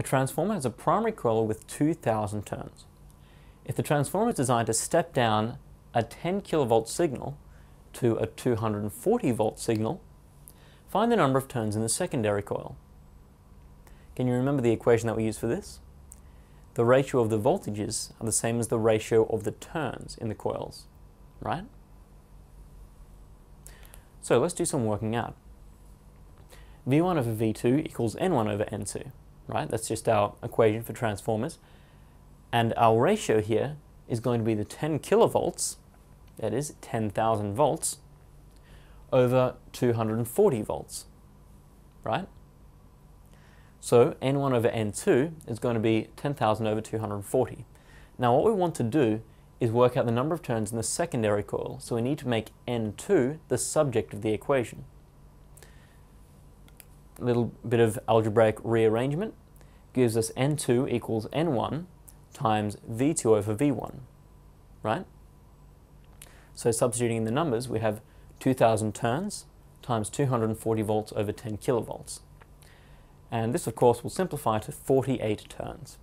A transformer has a primary coil with 2,000 turns. If the transformer is designed to step down a 10 kilovolt signal to a 240 volt signal, find the number of turns in the secondary coil. Can you remember the equation that we used for this? The ratio of the voltages are the same as the ratio of the turns in the coils, right? So let's do some working out. V1 over V2 equals N1 over N2, right? That's just our equation for transformers. And our ratio here is going to be the 10 kilovolts, that is 10,000 volts, over 240 volts, right? So N1 over N2 is going to be 10,000 over 240. Now what we want to do is work out the number of turns in the secondary coil, so we need to make N2 the subject of the equation. Little bit of algebraic rearrangement gives us N2 equals N1 times V2 over V1, right? So substituting in the numbers, we have 2,000 turns times 240 volts over 10 kilovolts. And this, of course, will simplify to 48 turns.